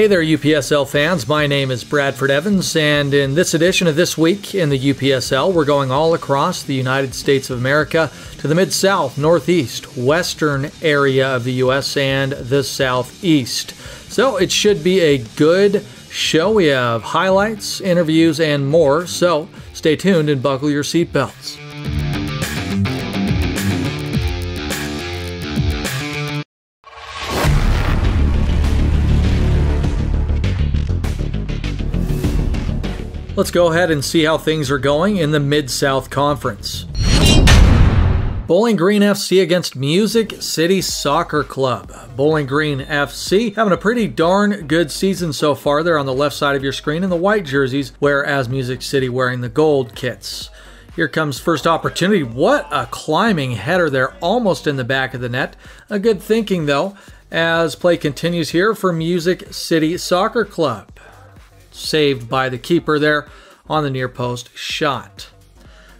Hey there, UPSL fans. My name is Bradford Evans, and in this edition of This Week in the UPSL, we're going all across the United States of America to the Mid South, Northeast, Western area of the U.S., and the Southeast. So it should be a good show. We have highlights, interviews, and more. So stay tuned and buckle your seatbelts. Let's go ahead and see how things are going in the Mid South Conference. Bowling Green FC against Music City Soccer Club. Bowling Green FC having a pretty darn good season so far. They're on the left side of your screen in the white jerseys, whereas Music City wearing the gold kits. Here comes first opportunity. What a climbing header there, almost in the back of the net. A good thinking though, as play continues here for Music City Soccer Club saved by the keeper there on the near post shot.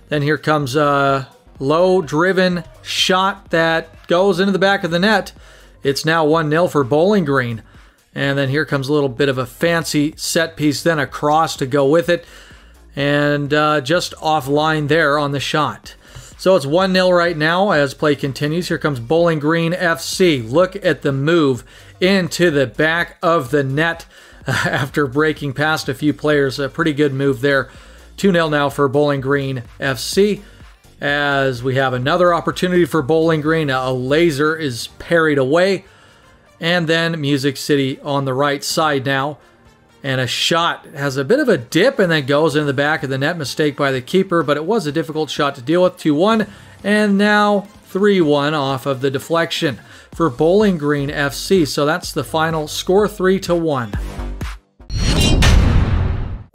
Then here comes a low driven shot that goes into the back of the net. It's now 1 0 for Bowling Green. And then here comes a little bit of a fancy set piece, then a cross to go with it. And uh, just offline there on the shot. So it's 1 0 right now as play continues. Here comes Bowling Green FC. Look at the move into the back of the net. after breaking past a few players. A pretty good move there. 2 0 now for Bowling Green FC. As we have another opportunity for Bowling Green, a laser is parried away. And then Music City on the right side now. And a shot has a bit of a dip and then goes in the back of the net. Mistake by the keeper, but it was a difficult shot to deal with. 2 1. And now 3 1 off of the deflection for Bowling Green FC. So that's the final score 3 to 1.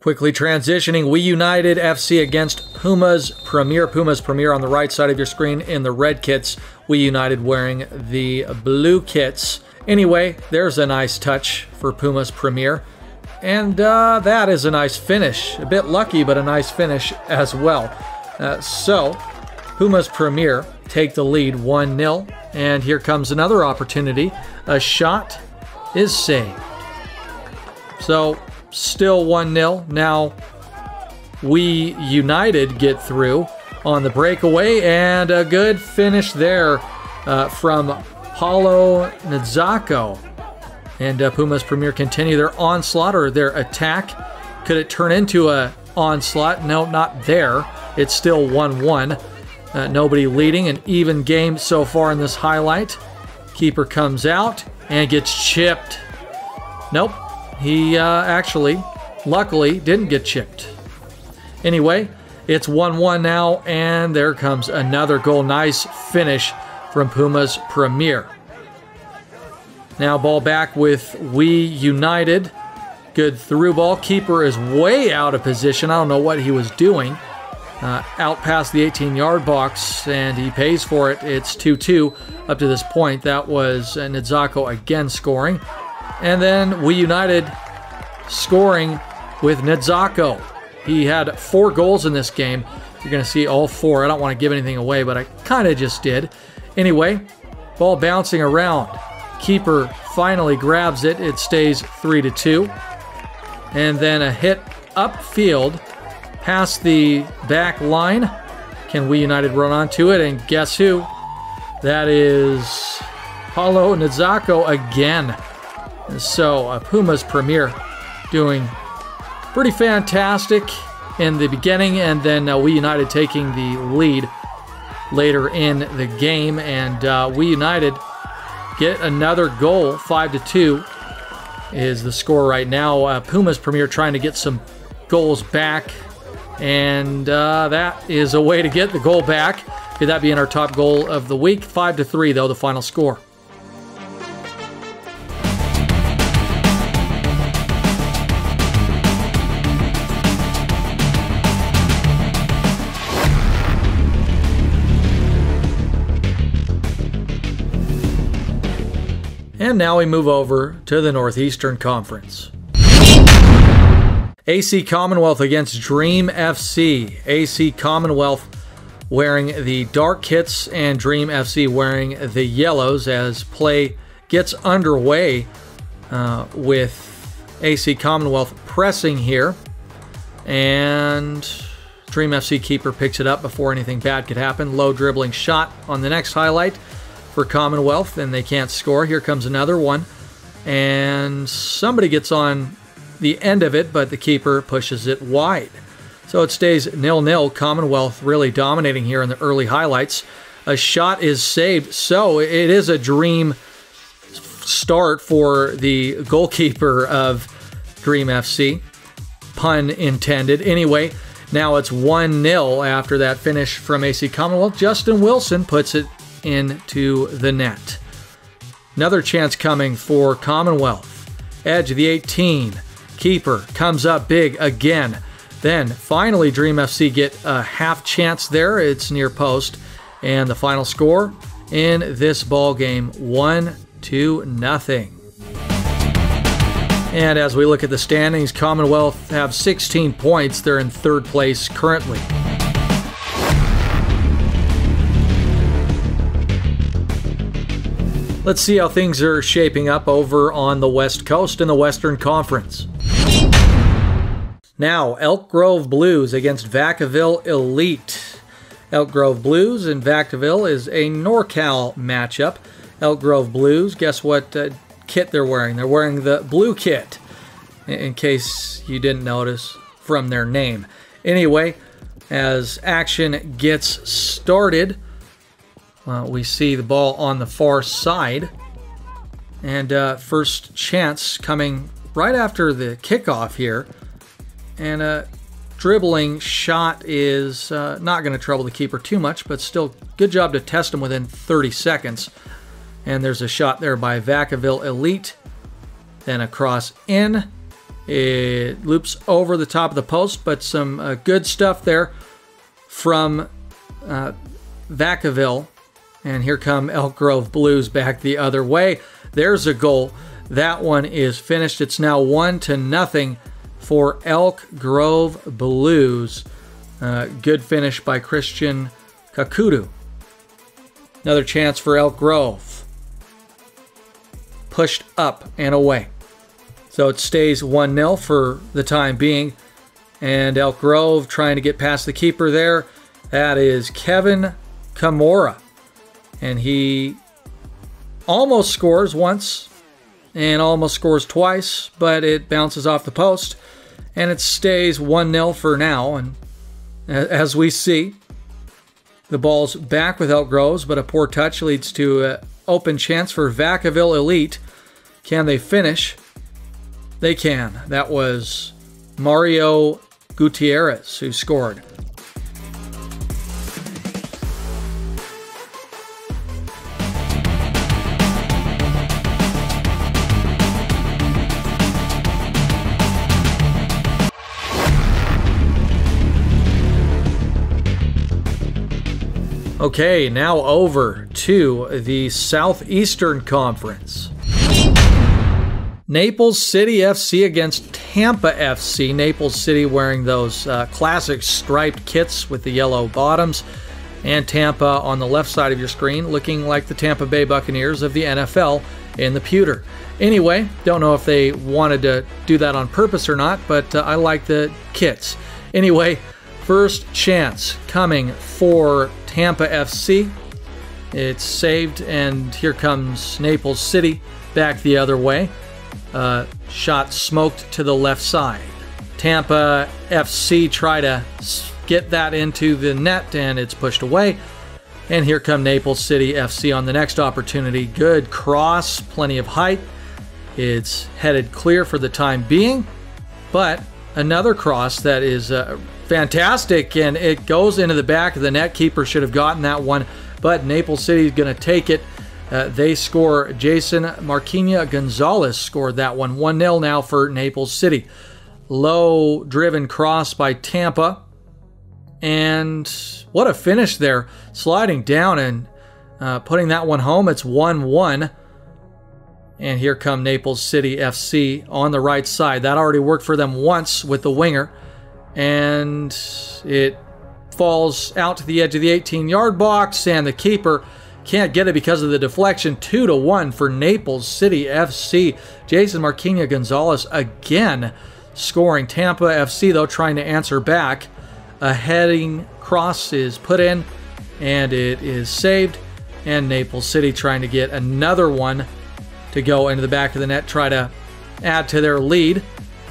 Quickly transitioning, We United FC against Pumas Premier. Pumas Premier on the right side of your screen in the red kits. We United wearing the blue kits. Anyway, there's a nice touch for Pumas Premier. And uh, that is a nice finish. A bit lucky, but a nice finish as well. Uh, so, Pumas Premier take the lead 1 0. And here comes another opportunity. A shot is saved. So, still 1 0. Now, we United get through on the breakaway, and a good finish there uh, from Paulo Nzako. And uh, Pumas Premier continue their onslaught or their attack. Could it turn into a onslaught? No, not there. It's still 1 1. Uh, nobody leading. An even game so far in this highlight. Keeper comes out and gets chipped. Nope, he uh, actually, luckily, didn't get chipped. Anyway, it's 1 1 now, and there comes another goal. Nice finish from Pumas Premier. Now, ball back with We United. Good through ball. Keeper is way out of position. I don't know what he was doing. Uh, out past the 18 yard box, and he pays for it. It's 2 2 up to this point. That was Nizako again scoring. And then we United scoring with Nedzako. He had four goals in this game. You're going to see all four. I don't want to give anything away, but I kind of just did. Anyway, ball bouncing around. Keeper finally grabs it. It stays 3 to 2. And then a hit upfield past the back line. Can we United run onto it? And guess who? That is Paulo Nizako again. So uh, Puma's Premier doing pretty fantastic in the beginning, and then uh, We United taking the lead later in the game, and uh, We United get another goal, five to two is the score right now. Uh, Puma's Premier trying to get some goals back, and uh, that is a way to get the goal back. Could that be in our top goal of the week? Five to three, though, the final score. And now we move over to the Northeastern Conference. AC Commonwealth against Dream FC. AC Commonwealth wearing the dark kits and Dream FC wearing the yellows as play gets underway uh, with AC Commonwealth pressing here. And Dream FC keeper picks it up before anything bad could happen. Low dribbling shot on the next highlight for Commonwealth, and they can't score. Here comes another one. And somebody gets on the end of it, but the keeper pushes it wide. So it stays nil-nil. Commonwealth really dominating here in the early highlights. A shot is saved, so it is a dream start for the goalkeeper of Dream FC. Pun intended. Anyway, now it's 1 0 after that finish from AC Commonwealth. Justin Wilson puts it into the net. Another chance coming for Commonwealth. Edge of the 18. Keeper comes up big again. Then finally, Dream FC get a half chance there. It's near post. And the final score in this ball game 1 to nothing. And as we look at the standings, Commonwealth have 16 points. They're in third place currently. Let's see how things are shaping up over on the West Coast in the Western Conference. Now, Elk Grove Blues against Vacaville Elite. Elk Grove Blues and Vacaville is a NorCal matchup. Elk Grove Blues, guess what uh, kit they're wearing? They're wearing the blue kit, in case you didn't notice from their name. Anyway, as action gets started, uh, we see the ball on the far side. And uh, first chance coming right after the kickoff here. And a dribbling shot is uh, not going to trouble the keeper too much, but still good job to test him within 30 seconds. And there's a shot there by Vacaville Elite. Then across in. It loops over the top of the post, but some uh, good stuff there from uh, Vacaville and here come Elk Grove Blues back the other way. There's a goal. That one is finished. It's now one to nothing for Elk Grove Blues. Uh, good finish by Christian Kakudu. Another chance for Elk Grove. Pushed up and away. So it stays 1 0 for the time being. And Elk Grove trying to get past the keeper there. That is Kevin Kamora and he almost scores once and almost scores twice, but it bounces off the post and it stays 1 0 for now. And as we see, the ball's back with Groves, but a poor touch leads to an open chance for Vacaville Elite. Can they finish? They can. That was Mario Gutierrez who scored. Okay, now over to the Southeastern Conference. Naples City FC against Tampa FC. Naples City wearing those uh, classic striped kits with the yellow bottoms. And Tampa on the left side of your screen looking like the Tampa Bay Buccaneers of the NFL in the pewter. Anyway, don't know if they wanted to do that on purpose or not, but uh, I like the kits. Anyway, first chance coming for Tampa FC. It's saved, and here comes Naples City back the other way. Uh, shot smoked to the left side. Tampa FC try to get that into the net, and it's pushed away. And here come Naples City FC on the next opportunity. Good cross, plenty of height. It's headed clear for the time being, but another cross that is uh, fantastic, and it goes into the back of the net. Keeper should have gotten that one, but Naples City is going to take it. Uh, they score. Jason Marquinha Gonzalez scored that one. 1 0 now for Naples City. Low driven cross by Tampa. And what a finish there. Sliding down and uh, putting that one home. It's 1 1. And here come Naples City FC on the right side. That already worked for them once with the winger and it falls out to the edge of the 18 yard box, and the keeper can't get it because of the deflection. 2 to 1 for Naples City FC. Jason Marquinhos Gonzalez again scoring. Tampa FC, though, trying to answer back. A heading cross is put in and it is saved. And Naples City trying to get another one to go into the back of the net, try to add to their lead.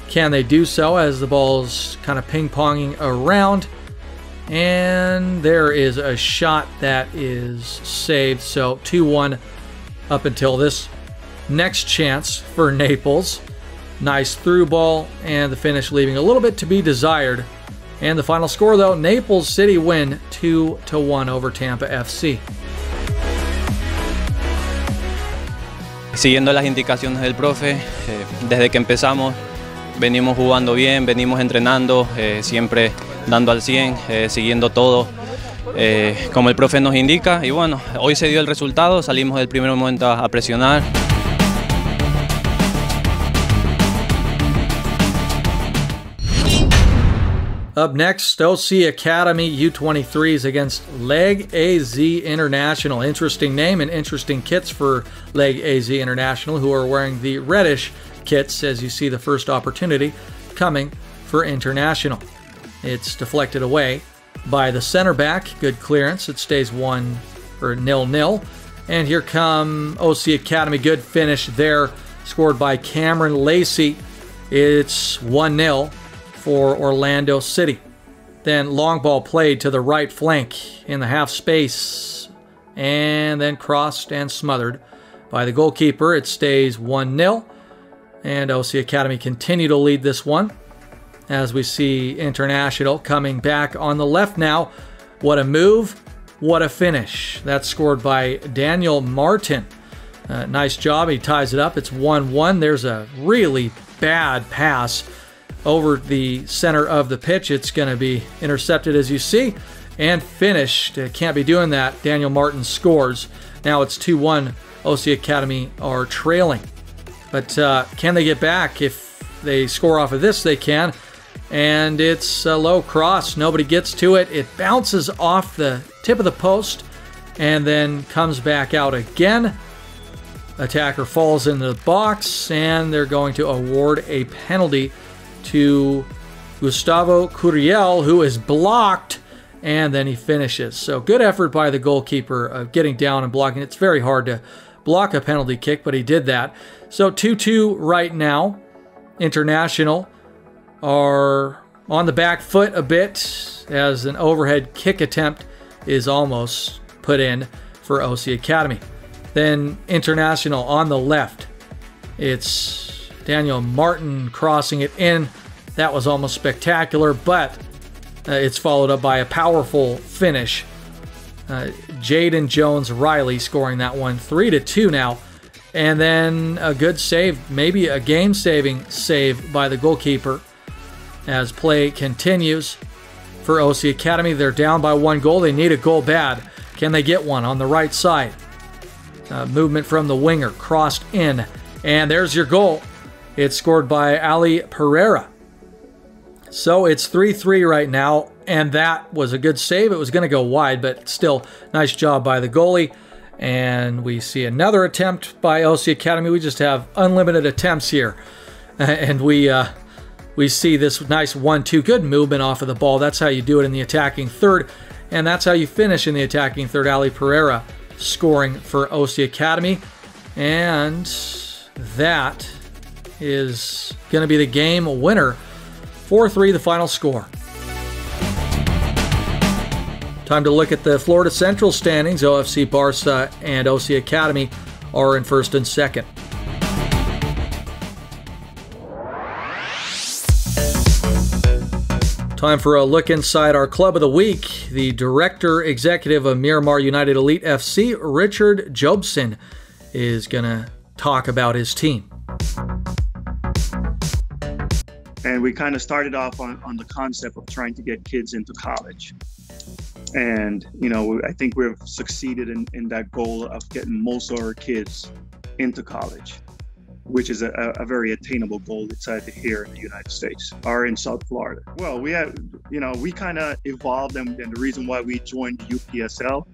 Can they do so as the ball's kind of ping ponging around? And there is a shot that is saved. So 2 1 up until this next chance for Naples. Nice through ball, and the finish leaving a little bit to be desired. And the final score, though, Naples City win 2 to 1 over Tampa FC. Siguiendo las indicaciones del profe, eh, desde que empezamos venimos jugando bien, venimos entrenando, eh, siempre dando al 100, eh, siguiendo todo eh, como el profe nos indica. Y bueno, hoy se dio el resultado, salimos del primer momento a, a presionar. Up next, OC Academy U23s against Leg AZ International. Interesting name and interesting kits for Leg AZ International, who are wearing the reddish kits as you see the first opportunity coming for International. It's deflected away by the center back. Good clearance. It stays one or nil nil. And here come OC Academy. Good finish there, scored by Cameron Lacey. It's 1 0 for Orlando City. Then long ball played to the right flank in the half space and then crossed and smothered by the goalkeeper. It stays 1 0. And OC Academy continue to lead this one as we see International coming back on the left now. What a move. What a finish. That's scored by Daniel Martin. Uh, nice job. He ties it up. It's 1 1. There's a really bad pass over the center of the pitch. It's going to be intercepted as you see and finished. Uh, can't be doing that. Daniel Martin scores. Now it's 2 1. OC Academy are trailing. But uh, can they get back? If they score off of this, they can. And it's a low cross. Nobody gets to it. It bounces off the tip of the post and then comes back out again. Attacker falls into the box, and they're going to award a penalty to Gustavo Curiel, who is blocked, and then he finishes. So good effort by the goalkeeper of getting down and blocking. It's very hard to block a penalty kick, but he did that. So 2-2 right now. International are on the back foot a bit as an overhead kick attempt is almost put in for OC Academy. Then International on the left. It's Daniel Martin crossing it in. That was almost spectacular, but uh, it's followed up by a powerful finish. Uh, Jaden Jones Riley scoring that one 3 to 2 now. And then a good save, maybe a game saving save by the goalkeeper as play continues for OC Academy. They're down by one goal. They need a goal bad. Can they get one on the right side? Uh, movement from the winger, crossed in. And there's your goal. It's scored by Ali Pereira. So it's 3 3 right now, and that was a good save. It was going to go wide, but still, nice job by the goalie. And we see another attempt by OC Academy. We just have unlimited attempts here. And we uh, we see this nice 1-2. Good movement off of the ball. That's how you do it in the attacking third. And that's how you finish in the attacking third. Ali Pereira scoring for OC Academy. And that is going to be the game winner. 4-3 the final score. Time to look at the Florida Central standings. OFC Barca and OC Academy are in first and second. Time for a look inside our club of the week. The director executive of Miramar United Elite FC, Richard Jobson, is going to talk about his team. And we kind of started off on, on the concept of trying to get kids into college and you know i think we've succeeded in, in that goal of getting most of our kids into college which is a, a very attainable goal inside here in the united states or in south florida well we have you know we kind of evolved and, and, the reason why we joined upsl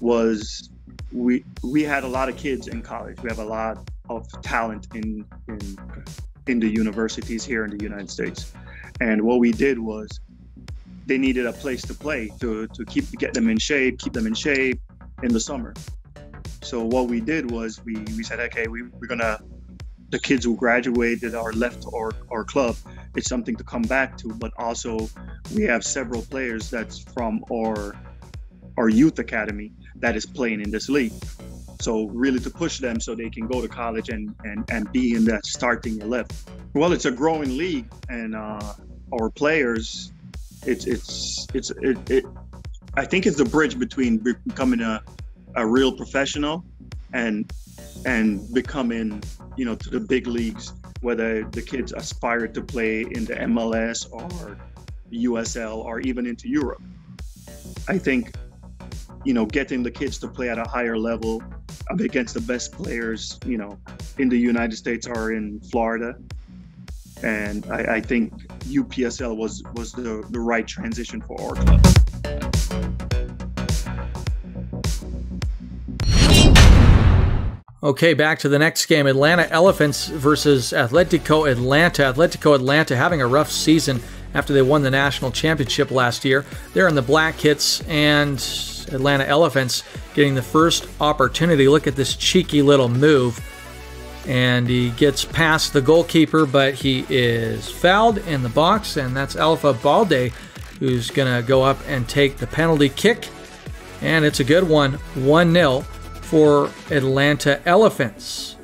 was we we had a lot of kids in college. We have a lot of talent in in in the universities here in the United States. And what we did was they needed a place to play to to keep get them in shape, keep them in shape in the summer. So what we did was we we said, okay, we, we're gonna the kids who graduated or left our, our club, it's something to come back to. But also we have several players that's from our our youth academy that is playing in this league. So really to push them so they can go to college and and, and be in that starting eleven. Well, it's a growing league, and uh, our players, it's it's it's it, it I think it's the bridge between becoming a a real professional and and becoming you know to the big leagues whether the kids aspire to play in the MLS or USL or even into Europe. I think you know getting the kids to play at a higher level uh, against the best players you know in the United States or in Florida and I, I think UPSL was was the, the right transition for our club. Okay, back to the next game Atlanta Elephants versus Atletico Atlanta. Atletico Atlanta having a rough season after they won the national championship last year. They're in the black kits and Atlanta Elephants getting the first opportunity. Look at this cheeky little move. And he gets past the goalkeeper, but he is fouled in the box, and that's Alpha Balde who's going to go up and take the penalty kick. And it's a good one 1 0 for Atlanta Elephants.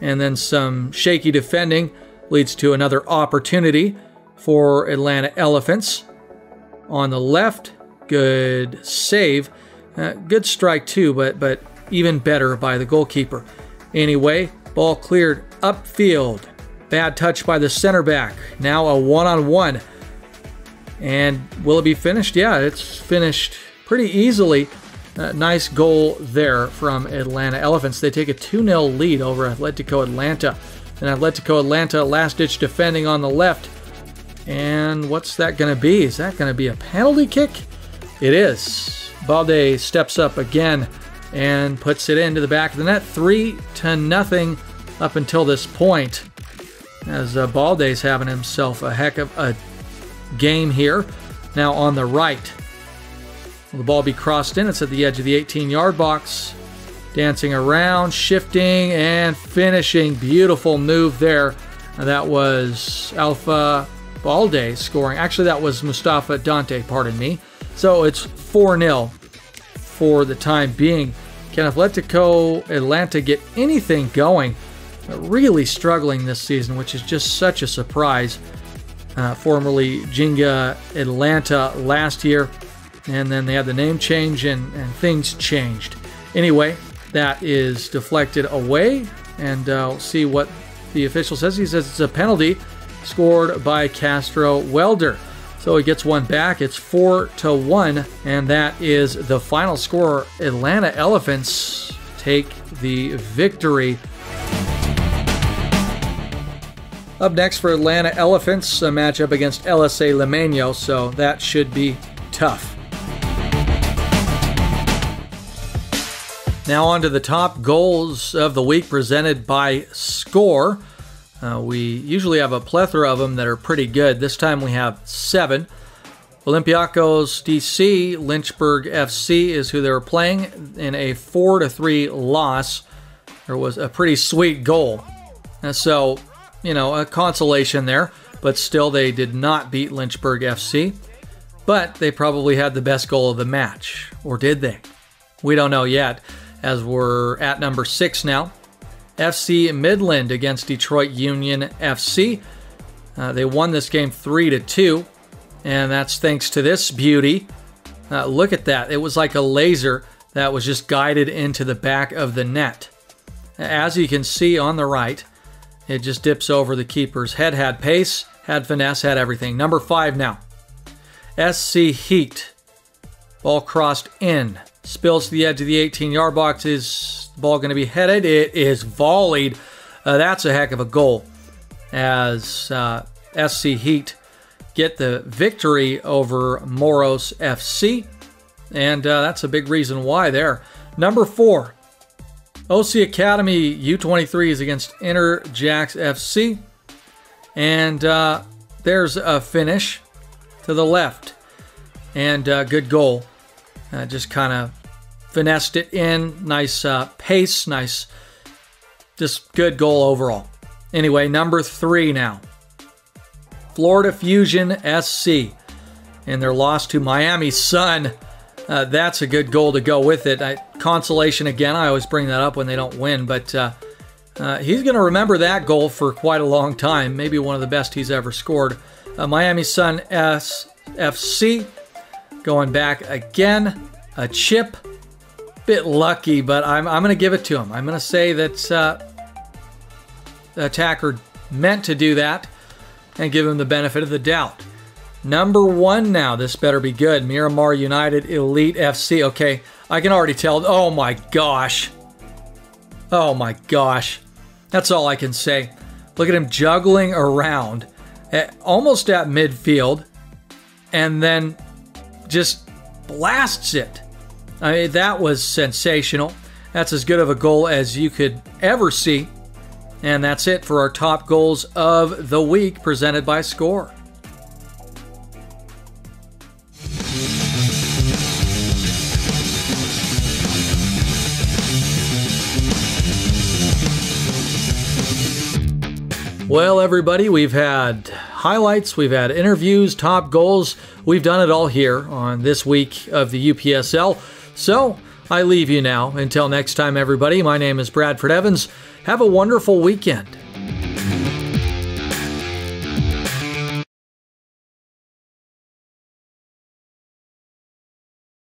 And then some shaky defending leads to another opportunity for Atlanta Elephants. On the left, good save. Uh, good strike too, but but even better by the goalkeeper. Anyway, ball cleared upfield. Bad touch by the center back. Now a one-on-one. And will it be finished? Yeah, it's finished pretty easily uh, nice goal there from Atlanta Elephants. They take a 2 0 lead over Atletico Atlanta. And Atletico Atlanta last ditch defending on the left. And what's that going to be? Is that going to be a penalty kick? It is. Balde steps up again and puts it into the back of the net. 3 to nothing up until this point. As uh, Balde's having himself a heck of a game here. Now on the right, Will the ball be crossed in? It's at the edge of the 18 yard box. Dancing around, shifting, and finishing. Beautiful move there. That was Alpha Balde scoring. Actually, that was Mustafa Dante, pardon me. So it's 4 0 for the time being. Can Atletico Atlanta get anything going? Really struggling this season, which is just such a surprise. Uh, formerly Jinga Atlanta last year and then they had the name change and, and things changed. Anyway, that is deflected away, and uh, we'll see what the official says. He says it's a penalty scored by Castro Welder. So he gets one back. It's four to one, and that is the final score. Atlanta Elephants take the victory. Up next for Atlanta Elephants, a matchup against LSA Limeño, so that should be tough. Now, on to the top goals of the week presented by Score. Uh, we usually have a plethora of them that are pretty good. This time we have seven. Olympiacos DC, Lynchburg FC is who they were playing in a 4 to 3 loss. There was a pretty sweet goal. And so, you know, a consolation there, but still they did not beat Lynchburg FC. But they probably had the best goal of the match. Or did they? We don't know yet as we're at number six now. FC Midland against Detroit Union FC. Uh, they won this game three to two, and that's thanks to this beauty. Uh, look at that! It was like a laser that was just guided into the back of the net. As you can see on the right, it just dips over the keeper's head. Had pace, had finesse, had everything. Number five now. SC Heat. Ball crossed in spills to the edge of the 18 yard box. Is ball going to be headed? It is volleyed. Uh, that's a heck of a goal as uh, SC Heat get the victory over Moros FC. And uh, that's a big reason why there. Number four, OC Academy U23s against Interjacks FC. And uh, there's a finish to the left. And uh, good goal. Uh, just kind of finessed it in. Nice uh, pace, nice, just good goal overall. Anyway, number three now. Florida Fusion SC. And their loss to Miami Sun. Uh, that's a good goal to go with it. I, consolation again. I always bring that up when they don't win, but uh, uh, he's going to remember that goal for quite a long time. Maybe one of the best he's ever scored. Uh, Miami Sun SFC going back again. A chip, bit lucky, but I'm, I'm going to give it to him. I'm going to say that uh, the attacker meant to do that and give him the benefit of the doubt. Number one now. This better be good. Miramar United Elite FC. Okay, I can already tell. Oh my gosh. Oh my gosh. That's all I can say. Look at him juggling around at, almost at midfield and then just blasts it. I mean, that was sensational. That's as good of a goal as you could ever see. And that's it for our top goals of the week presented by Score. Well, everybody, we've had highlights, we've had interviews, top goals. We've done it all here on this week of the UPSL. So I leave you now. Until next time, everybody, my name is Bradford Evans. Have a wonderful weekend.